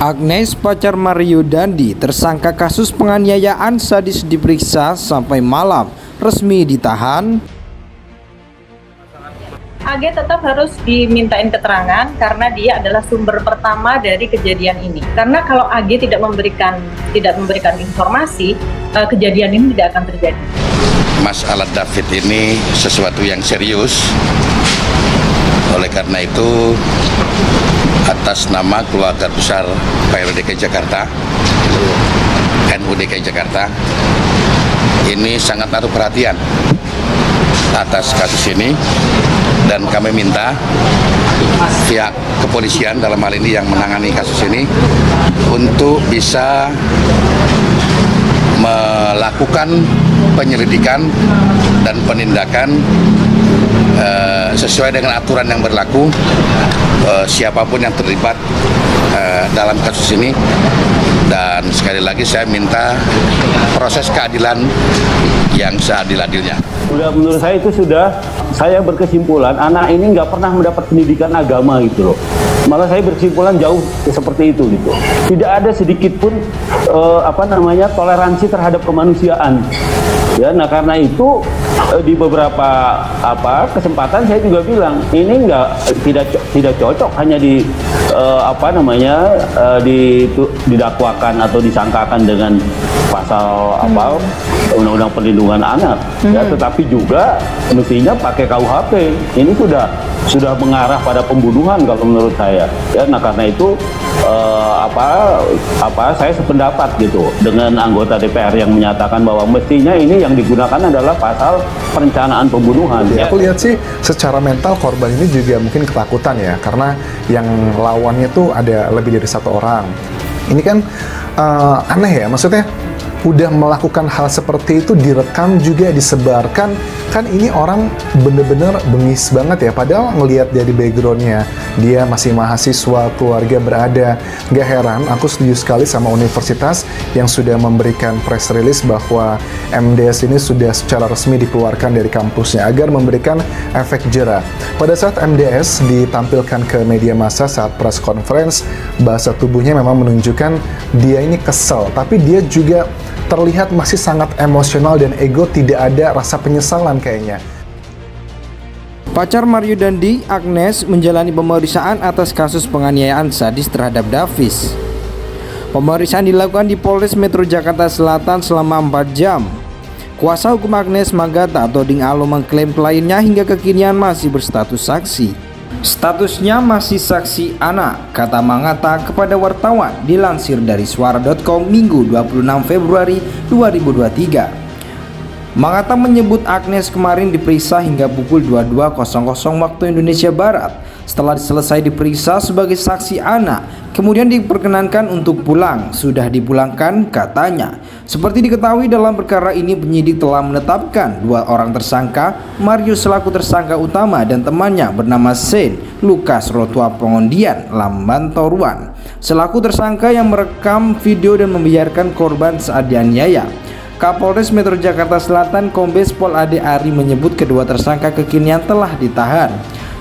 Agnes pacar Mario Dandi tersangka kasus penganiayaan sadis diperiksa sampai malam resmi ditahan. AG tetap harus dimintain keterangan karena dia adalah sumber pertama dari kejadian ini. Karena kalau AG tidak memberikan tidak memberikan informasi, eh, kejadian ini tidak akan terjadi. Mas Alat David ini sesuatu yang serius. Oleh karena itu atas nama keluarga besar PLDK DKI Jakarta, NU DKI Jakarta, ini sangat naruh perhatian atas kasus ini dan kami minta pihak kepolisian dalam hal ini yang menangani kasus ini untuk bisa melakukan penyelidikan dan penindakan uh, sesuai dengan aturan yang berlaku uh, siapa pun yang terlibat uh, dalam kasus ini dan sekali lagi saya minta proses keadilan yang seadil-adilnya. Sudah menurut saya itu sudah saya berkesimpulan anak ini nggak pernah mendapat pendidikan agama gitu loh. Malah saya berkesimpulan jauh seperti itu gitu. Tidak ada sedikit pun uh, apa namanya toleransi terhadap kemanusiaan. Ya, nah karena itu uh, di beberapa apa kesempatan saya juga bilang ini nggak tidak tidak cocok hanya di uh, apa namanya uh, di didakwakan atau disangkakan dengan pasal hmm. apa undang-undang perlindungan anak ya, hmm. ya tetapi juga mestinya pakai KUHP ini sudah sudah mengarah pada pembunuhan kalau menurut saya ya nah karena itu eh, apa apa saya sependapat gitu dengan anggota DPR yang menyatakan bahwa mestinya ini yang digunakan adalah pasal perencanaan pembunuhan ya. aku lihat sih secara mental korban ini juga mungkin ketakutan ya karena yang lawannya tuh ada lebih dari satu orang ini kan uh, aneh ya maksudnya udah melakukan hal seperti itu direkam juga disebarkan. Kan ini orang bener-bener bengis banget ya padahal ngelihat dari backgroundnya. Dia masih mahasiswa keluarga berada. Gak heran aku setuju sekali sama universitas yang sudah memberikan press release bahwa MDS ini sudah secara resmi dikeluarkan dari kampusnya agar memberikan efek jerah. Pada saat MDS ditampilkan ke media massa saat press conference bahasa tubuhnya memang menunjukkan dia ini kesel tapi dia juga terlihat masih sangat emosional dan ego tidak ada rasa penyesalan kayaknya. Pacar Mario Dandi, Agnes, menjalani pemeriksaan atas kasus penganiayaan sadis terhadap Davis. Pemeriksaan dilakukan di Polres Metro Jakarta Selatan selama 4 jam. Kuasa hukum Agnes Magata atau Ding Alo mengklaim kliennya hingga kekinian masih berstatus saksi. Statusnya masih saksi anak, kata Mangata kepada wartawan dilansir dari suara.com Minggu 26 Februari 2023. Mangata menyebut Agnes kemarin diperiksa hingga pukul 22.00 waktu Indonesia Barat setelah selesai diperiksa sebagai saksi anak, kemudian diperkenankan untuk pulang. Sudah dipulangkan katanya. Seperti diketahui dalam perkara ini penyidik telah menetapkan dua orang tersangka, Mario selaku tersangka utama dan temannya bernama Sen Lukas Rotua Pengondian Lamban Toruan selaku tersangka yang merekam video dan membiarkan korban saat dianiaya. Kapolres Metro Jakarta Selatan Kombes Pol Ade Ari menyebut kedua tersangka kekinian telah ditahan.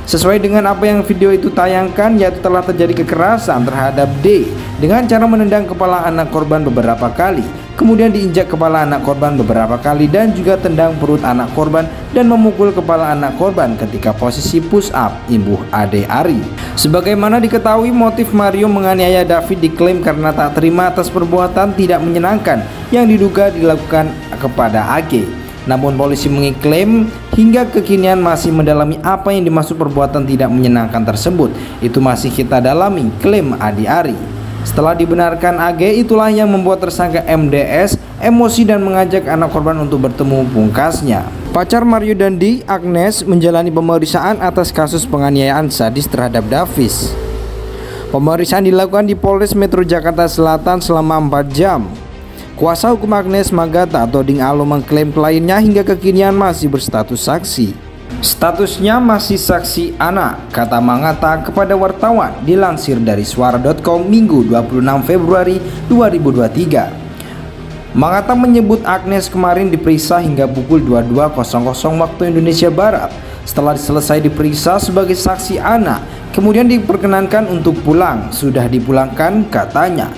Sesuai dengan apa yang video itu tayangkan, yaitu telah terjadi kekerasan terhadap D dengan cara menendang kepala anak korban beberapa kali, kemudian diinjak kepala anak korban beberapa kali dan juga tendang perut anak korban dan memukul kepala anak korban ketika posisi push up imbuh Ade Ari. Sebagaimana diketahui motif Mario menganiaya David diklaim karena tak terima atas perbuatan tidak menyenangkan yang diduga dilakukan kepada AG. Namun polisi mengiklaim hingga kekinian masih mendalami apa yang dimaksud perbuatan tidak menyenangkan tersebut. Itu masih kita dalami, klaim Adi Ari. Setelah dibenarkan AG, itulah yang membuat tersangka MDS emosi dan mengajak anak korban untuk bertemu pungkasnya. Pacar Mario Dandi, Agnes, menjalani pemeriksaan atas kasus penganiayaan sadis terhadap Davis. Pemeriksaan dilakukan di Polres Metro Jakarta Selatan selama 4 jam. Kuasa hukum Agnes Magata atau Ding Alo mengklaim kliennya hingga kekinian masih berstatus saksi. Statusnya masih saksi anak, kata Mangata kepada wartawan dilansir dari suara.com Minggu 26 Februari 2023. Mangata menyebut Agnes kemarin diperiksa hingga pukul 22.00 waktu Indonesia Barat. Setelah selesai diperiksa sebagai saksi anak, kemudian diperkenankan untuk pulang. Sudah dipulangkan katanya.